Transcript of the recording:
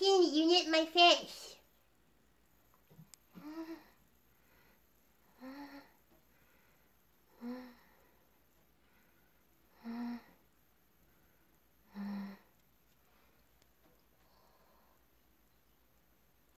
You my face.